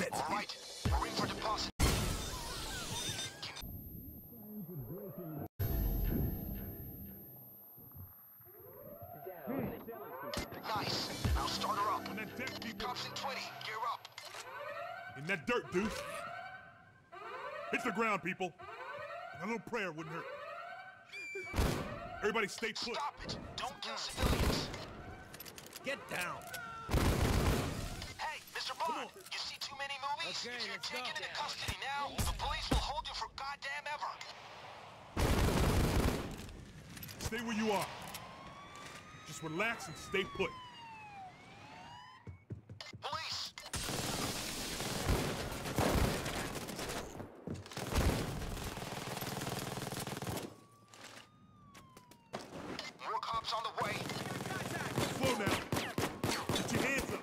All right, we're in for deposit. Nice. Now start her up. On that deck. Cops in 20. Gear up. In that dirt, dude. Hit the ground, people. A little prayer wouldn't hurt. Everybody stay put. Stop it. Don't kill civilians. Get down. Too many movies? Okay, if you're taken into custody now, the police will hold you for goddamn ever. Stay where you are. Just relax and stay put. Police! More cops on the way. Slow now. Put your hands up.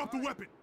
Drop the weapon.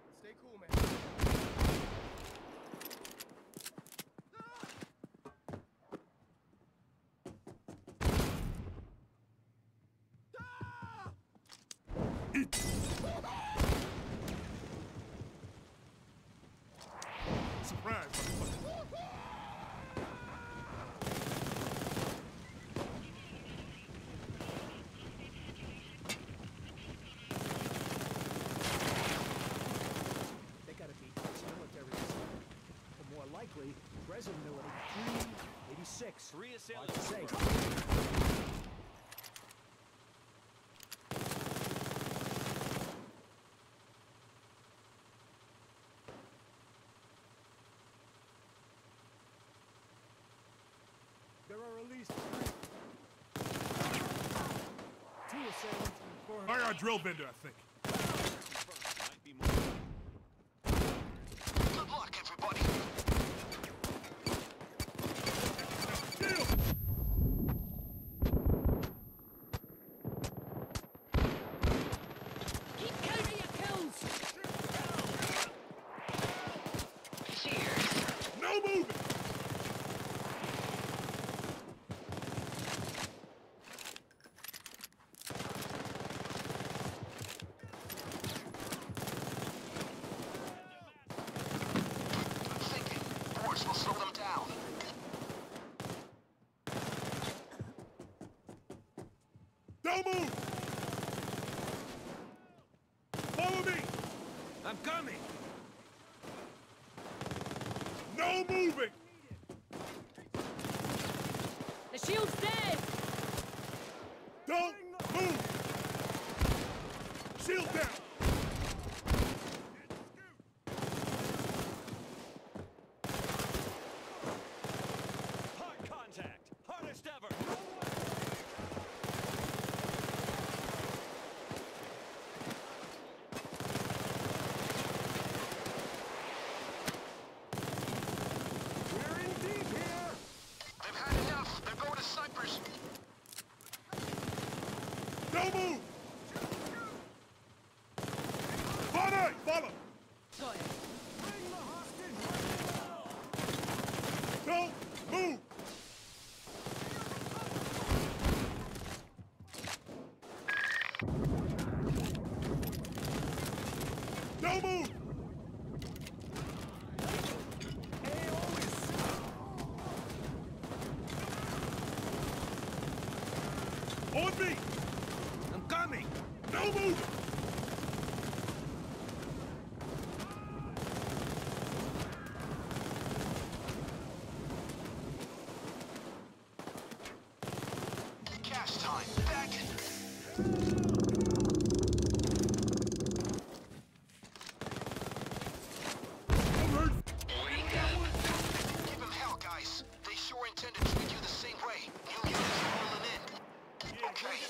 There are at least three. Two assailants and four. I got a drill bender, I think. Don't move. Follow me. I'm coming. No moving. The shield's dead! Don't move. Shield down. Don't move. Follow. Follow. Got it. Bring the hostage. Don't move. Don't move. On me coming! No move! Cash time! Give him hell, guys. They sure intend to treat you the same way. New units Okay.